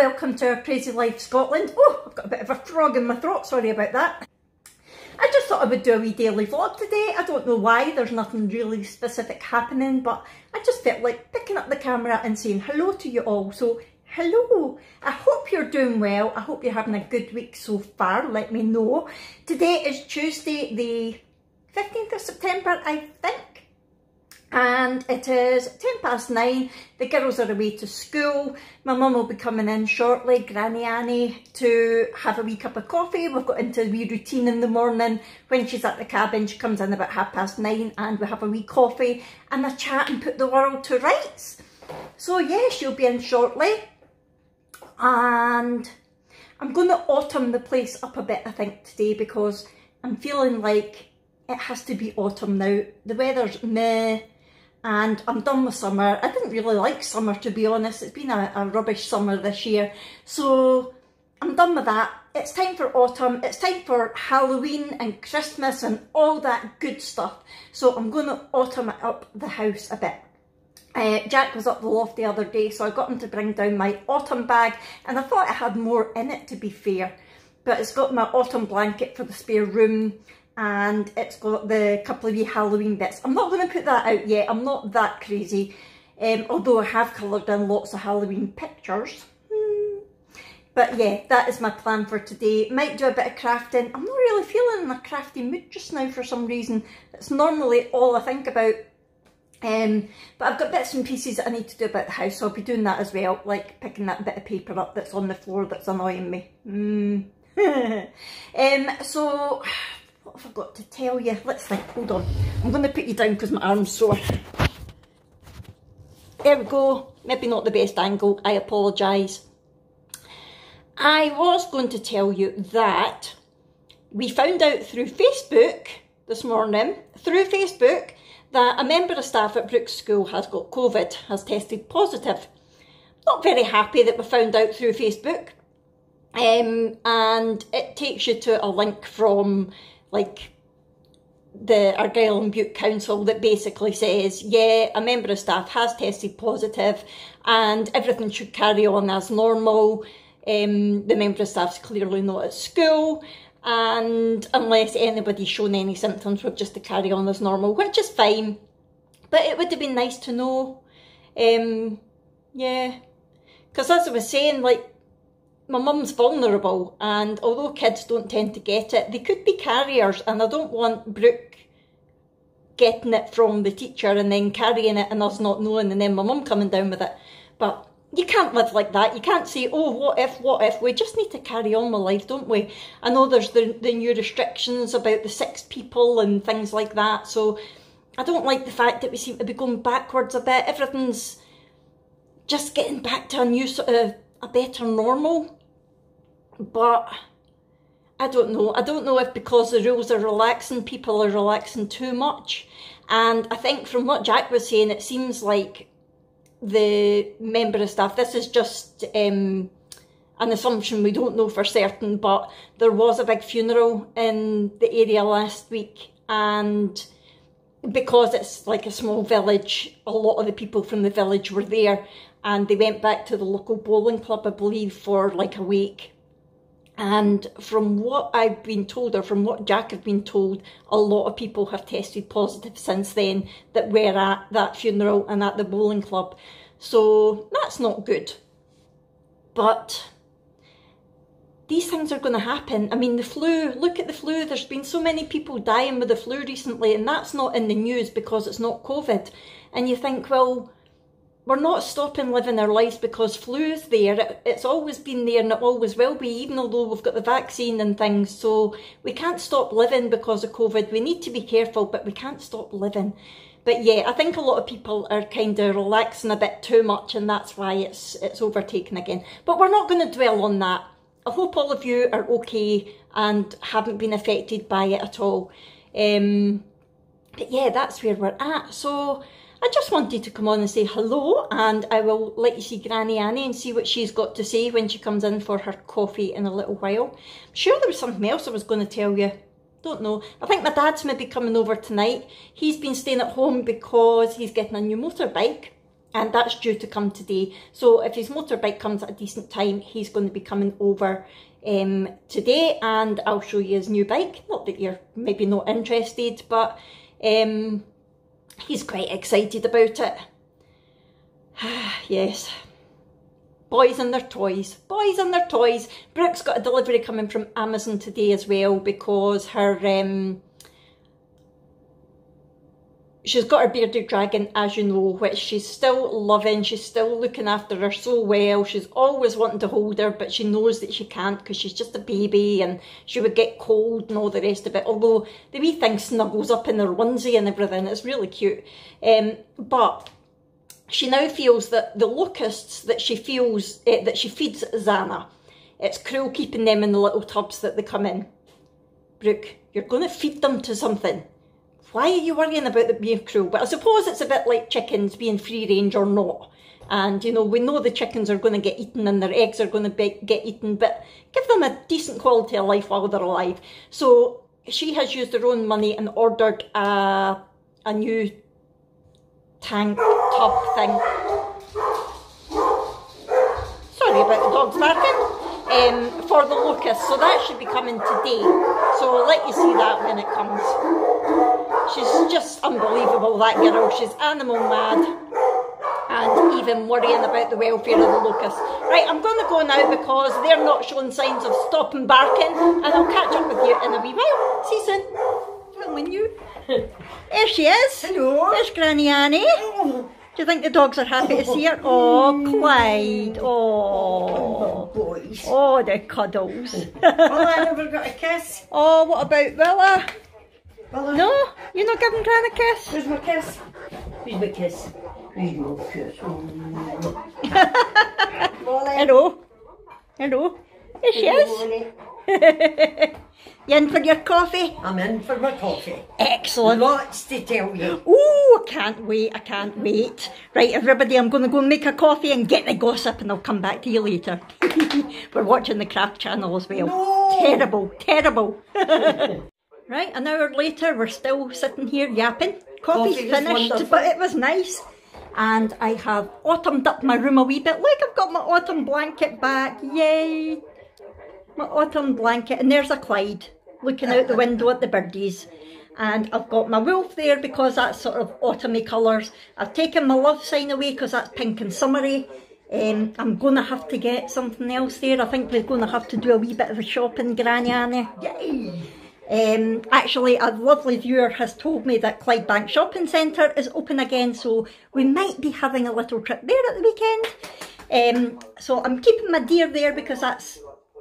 welcome to our Crazy Life Scotland. Oh, I've got a bit of a frog in my throat, sorry about that. I just thought I would do a wee daily vlog today. I don't know why, there's nothing really specific happening, but I just felt like picking up the camera and saying hello to you all. So, hello. I hope you're doing well. I hope you're having a good week so far. Let me know. Today is Tuesday, the 15th of September, I think and it is 10 past 9. The girls are away to school. My mum will be coming in shortly, Granny Annie, to have a wee cup of coffee. We've got into a wee routine in the morning. When she's at the cabin, she comes in about half past 9 and we have a wee coffee and a chat and put the world to rights. So yeah, she'll be in shortly. And I'm going to autumn the place up a bit, I think, today because I'm feeling like it has to be autumn now. The weather's meh and I'm done with summer. I didn't really like summer to be honest. It's been a, a, rubbish summer this year. So I'm done with that. It's time for autumn. It's time for Halloween and Christmas and all that good stuff. So I'm going to autumn up the house a bit. Uh, Jack was up the loft the other day so I got him to bring down my autumn bag and I thought it had more in it to be fair. But it's got my autumn blanket for the spare room and it's got the couple of wee Halloween bits. I'm not going to put that out yet, I'm not that crazy, um, although I have coloured in lots of Halloween pictures. Hmm. But yeah, that is my plan for today. Might do a bit of crafting. I'm not really feeling in a crafty mood just now for some reason. That's normally all I think about. Um, but I've got bits and pieces that I need to do about the house, so I'll be doing that as well, like picking that bit of paper up that's on the floor that's annoying me. Mm. um, so what have I got to tell you? Let's think, hold on. I'm going to put you down because my arm's sore. There we go. Maybe not the best angle, I apologise. I was going to tell you that we found out through Facebook this morning, through Facebook, that a member of staff at Brooke's School has got COVID, has tested positive. Not very happy that we found out through Facebook. Um, and it takes you to a link from like the Argyll and Bute Council that basically says, yeah, a member of staff has tested positive and everything should carry on as normal. Um, the member of staff's clearly not at school and unless anybody's shown any symptoms, we're just to carry on as normal, which is fine. But it would have been nice to know. Um, yeah. Because as I was saying, like, my mum's vulnerable and although kids don't tend to get it, they could be carriers and I don't want Brooke getting it from the teacher and then carrying it and us not knowing and then my mum coming down with it. But you can't live like that. You can't say, oh, what if, what if. We just need to carry on with life, don't we? I know there's the, the new restrictions about the six people and things like that. So I don't like the fact that we seem to be going backwards a bit. Everything's just getting back to a new sort of a better normal but I don't know. I don't know if because the rules are relaxing, people are relaxing too much. And I think from what Jack was saying, it seems like the member of staff, this is just um, an assumption, we don't know for certain, but there was a big funeral in the area last week and because it's like a small village, a lot of the people from the village were there and they went back to the local bowling club, I believe, for like a week and from what I've been told, or from what Jack have been told, a lot of people have tested positive since then that were at that funeral and at the bowling club. So that's not good. But these things are going to happen. I mean, the flu, look at the flu. There's been so many people dying with the flu recently, and that's not in the news because it's not COVID. And you think, well, we're not stopping living our lives because flu is there. it's always been there and it always will be, even although we've got the vaccine and things. So we can't stop living because of COVID. We need to be careful, but we can't stop living. But yeah, I think a lot of people are kind of relaxing a bit too much and that's why it's, it's overtaken again. But we're not going to dwell on that. I hope all of you are okay and haven't been affected by it at all. Um, but yeah, that's where we're at. So I just wanted to come on and say hello and I will let you see Granny Annie and see what she's got to say when she comes in for her coffee in a little while. I'm sure there was something else I was going to tell you. Don't know. I think my dad's maybe coming over tonight. He's been staying at home because he's getting a new motorbike. and that's due to come today. So if his motorbike comes at a decent time, he's going to be coming over um, today and I'll show you his new bike. Not that you're maybe not interested, but um, he's quite excited about it. yes. Boys and their toys. Boys and their toys. Brooke's got a delivery coming from Amazon today as well because her um, she's got her bearded dragon, as you know, which she's still loving. She's still looking after her so well. She's always wanting to hold her, but she knows that she can't because she's just a baby and she would get cold and all the rest of it. Although the wee thing snuggles up in her onesie and everything. It's really cute. Um, but she now feels that the locusts that she feels, uh, that she feeds Zana, it's cruel keeping them in the little tubs that they come in. Brooke, you're going to feed them to something why are you worrying about the being cruel? But I suppose it's a bit like chickens being free range or not. And, you know, we know the chickens are going to get eaten and their eggs are going to be, get eaten, but give them a decent quality of life while they're alive. So she has used her own money and ordered a, a new tank tub thing. Sorry about the dogs barking. Um, for the locust, so that should be coming today. So I'll let you see that when it comes. She's just unbelievable, that girl. She's animal mad and even worrying about the welfare of the locusts. Right, I'm going to go now because they're not showing signs of stopping barking and I'll catch up with you in a wee while. See you soon. When you. There she is. Hello. There's Granny Annie. Oh, Do you think the dogs are happy to see her? Oh, Clyde. Oh. oh boys. Oh, the cuddles. Well, I never got a kiss. oh, what about Willa? Well, I- No? You're not giving Gran a kiss? Where's my kiss? Where's my kiss? Where's my kiss? Oh, Hello. Hello. There she is. you in for your coffee? I'm in for my coffee. Excellent. Lots to tell you. Oh, I can't wait, I can't wait. Right, everybody, I'm going to go and make a coffee and get the gossip and I'll come back to you later. We're watching the craft channel as well. No. Terrible, terrible. right, an hour later, we're still sitting here yapping. Coffee's Coffee finished, but it was nice. And I have autumned up my room a wee bit. Look, I've got my autumn blanket back. Yay! My autumn blanket. And there's a Clyde looking out the window at the birdies. And I've got my wolf there because that's sort of autumny colours. I've taken my love sign away because that's pink and summery. Um, I'm going to have to get something else there. I think we're going to have to do a wee bit of a shopping, Granny Annie. Yay! Um, actually, a lovely viewer has told me that Clydebank Shopping Centre is open again, so we might be having a little trip there at the weekend. Um, so I'm keeping my deer there because that's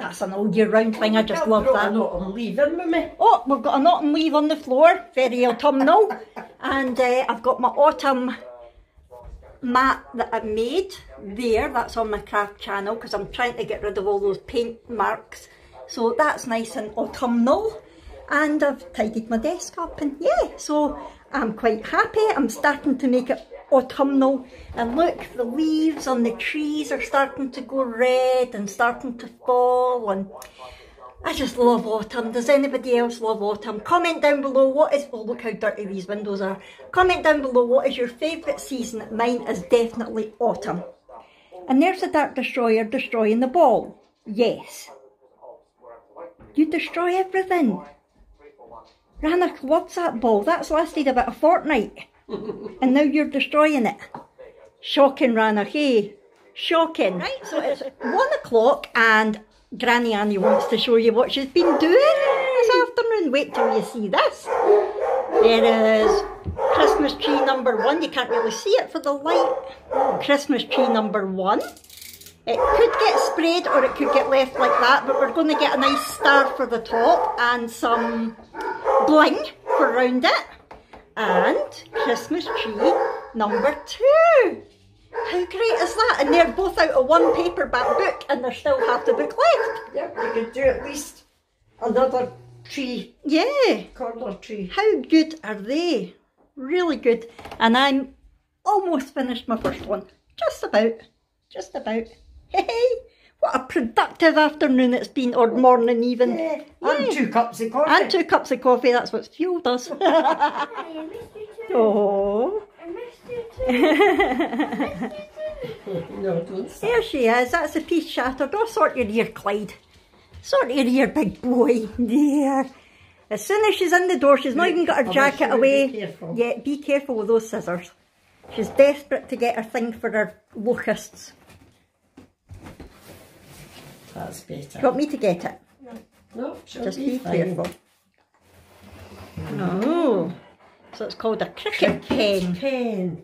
that's an all year round thing. I just love that. a lot of leaving with me. Oh, we've got an autumn leaf on the floor, very autumnal, and uh, I've got my autumn mat that I made there. That's on my craft channel because I'm trying to get rid of all those paint marks. So that's nice and autumnal. And I've tidied my desk up and yeah, so I'm quite happy. I'm starting to make it autumnal. And look, the leaves on the trees are starting to go red and starting to fall and I just love autumn. Does anybody else love autumn? Comment down below what is, oh look how dirty these windows are. Comment down below what is your favourite season. Mine is definitely autumn. And there's the Dark Destroyer destroying the ball. Yes. You destroy everything. Rannoch loves that ball. That's lasted about a fortnight. And now you're destroying it. Shocking, Rannoch, eh? Shocking. Right, so it's one o'clock and Granny Annie wants to show you what she's been doing this afternoon. Wait till you see this. There is Christmas tree number one. You can't really see it for the light. Christmas tree number one. It could get sprayed or it could get left like that, but we're going to get a nice star for the top and some bling for round it. And Christmas tree number two. How great is that? And they're both out of one paperback book and there's still half the book left. Yep, you could do at least another tree, Yeah. corner tree. How good are they? Really good. And I'm almost finished my first one. Just about. Just about. Hey, what a productive afternoon it's been, or morning even. Yeah. And two cups of coffee. And two cups of coffee, that's what fueled us. oh, missed you too. no, don't stop. There she is. That's a piece shattered. Oh, sort your ear, Clyde. Sort your ear, big boy. There. As soon as she's in the door, she's not even got her I wish jacket you away. be careful. Yeah, be careful with those scissors. She's desperate to get her thing for her locusts. That's better. Do you want me to get it? No, she'll Just be be fine. careful. Oh, so it's called a cricket pen. Pen.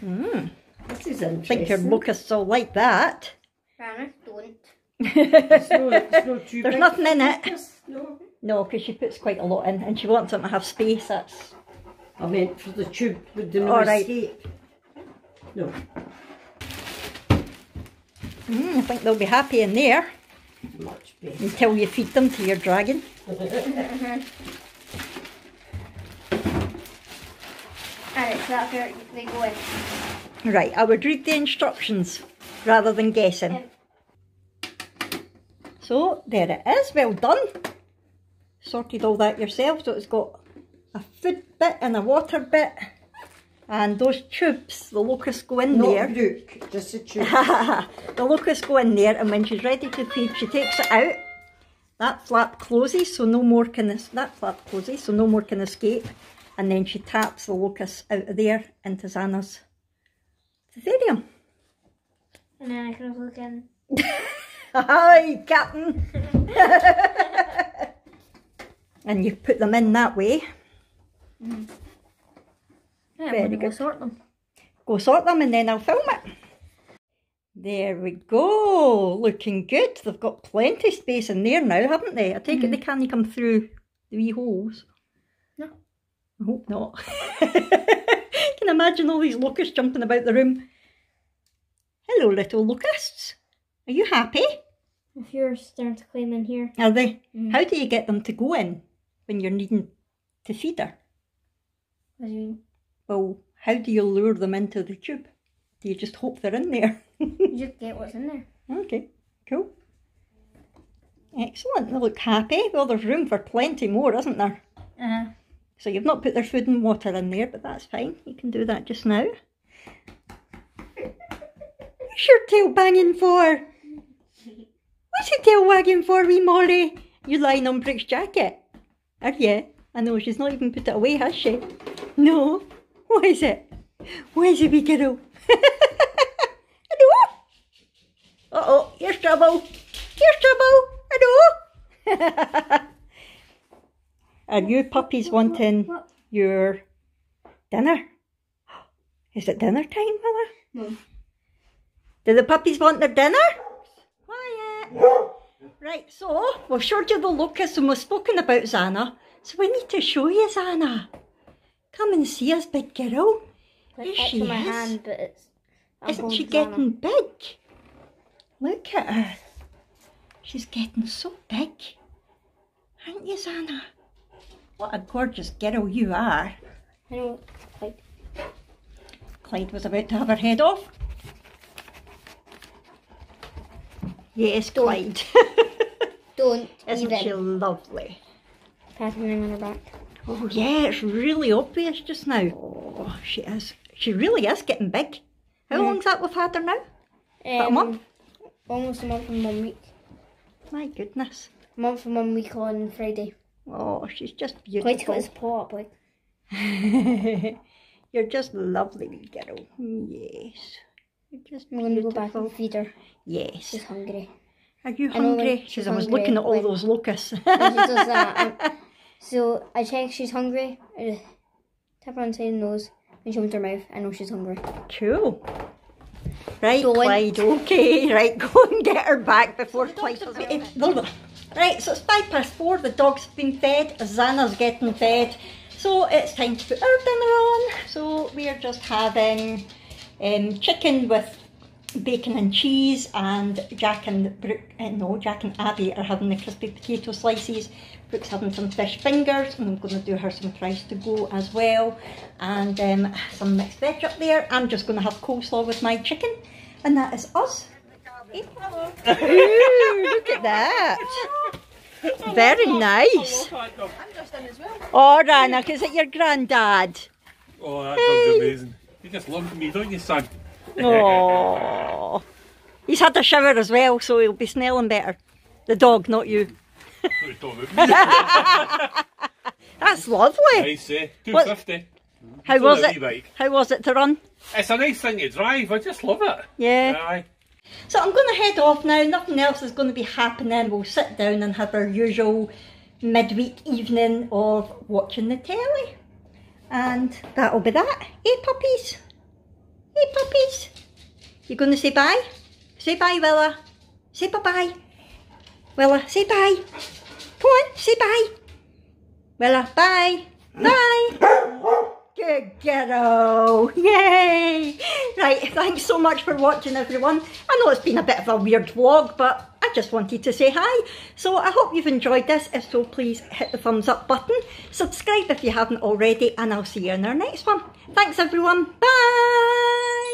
Hmm. This is I interesting. think your locusts will like that. Rana, don't. It's no, it's no too There's big. nothing in it. Yes, No. No, because she puts quite a lot in and she wants them to have space. That's I meant for the tube with the no All right. escape. No. Mm, I think they'll be happy in there Much better. until you feed them to your dragon. Mm-hmm. So that's where they go in. Right, I would read the instructions rather than guessing. So there it is, well done. Sorted all that yourself, so it's got a food bit and a water bit. And those tubes, the locusts go in Not there. Luke, just a tube. the locusts go in there and when she's ready to feed, she takes it out. That flap closes, so no more can es- that flap closes, so no more can escape. And then she taps the locusts out of there into Xana's terrarium. And then I can look in. Hi, Captain. and you put them in that way. Mm-hmm. Yeah, Very gonna go good. sort them. Go sort them and then I'll film it. There we go. Looking good. They've got plenty of space in there now, haven't they? I take it they can't come through the wee holes. No. I hope not. Can imagine all these locusts jumping about the room. Hello, little locusts. Are you happy? If you're starting to climb in here. Are they? Mhm. How do you get them to go in when you're needing to feed her? What do you mean? Well, how do you lure them into the tube? Do you just hope they're in there? You just get what's in there. okay, cool. Excellent. They look happy. Well, there's room for plenty more, isn't there? Uh-huh. So you've not put their food and water in there, but that's fine. You can do that just now. What's your tail banging for? What's your tail wagging for, wee Molly? You lying on Brooke's jacket? Are you? I know, she's not even put it away, has she? No. What is it? What is it, wee girl? Hello? Uh-oh, here's trouble. Here's trouble. Hello? Are you puppies wanting your dinner? Is it dinner time, Mother? No. Do the puppies want their dinner? Quiet. Right, so we've showed you the locust and we've spoken about Zana. So we need to show you Zana. Come and see us, big girl. Like, Here it's she is. hand, but it's. Isn't she getting big? Look at her. She's getting so big. Aren't you, Zana? What a gorgeous girl you are. I know, like, Clyde was about to have her head off. Yes, Clyde. don't Isn't even. she lovely? Patting her on her back. Oh yeah, it's really obvious just now. Oh, she is. She really is getting big. How Mhm. long's that we've had her now? About a Um, month? Almost a month and one week. My goodness. A month and one week on Friday. Oh, she's just Quite got beautiful. his paw up, like. You're just lovely, wee girl. Yes. You're just I'm gonna go back beautiful. and feed her. Yes. She's hungry. Are you hungry? like, she's I was hungry, looking at all like- those locusts. She does that, I'm- so I check she's hungry. I just tap her on the side of the nose and she opens her mouth. I know she's hungry. Cool. Right, Go on. Clyde, okay. Right, go and get her back before Clyde does it. Right, so it's five past four. The dogs have been fed. Xana's getting fed. So it's time to put our dinner on. So we are just having um, chicken with bacon and cheese and Jack and Brooke, uh, no, Jack and Abby are having the crispy potato slices. Brooke's having some fish fingers and I'm going to do her some fries to go as well. And um, some mixed veg up there. I'm just going to have coleslaw with my chicken. And that is us. Ooh, look at that. Very nice. Oh, Rannoch, is it your granddad? Oh, that dog's amazing. You just love me, don't you, son? Oh, he's had a shower as well, so he'll be smelling better. The dog, not you. Don't about me. That's lovely. nice, eh? 250. How It's was it? How was it to run? It's a nice thing to drive. I just love it. Yeah. Aye. So I'm going to head off now. Nothing else is going to be happening. We'll sit down and have our usual midweek evening of watching the telly. And that'll be that. Hey puppies. Hey puppies. You going to say bye? Say bye, Willa. Say bye-bye. Willa, say bye. Come on, say bye. Willa, bye. Bye. Good girl. Yay. Right, thanks so much for watching everyone. I know it's been a bit of a weird vlog, but I just wanted to say hi. So I hope you've enjoyed this. If so, please hit the thumbs up button. Subscribe if you haven't already, and I'll see you in our next one. Thanks everyone. Bye.